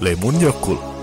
Lemon Yakult.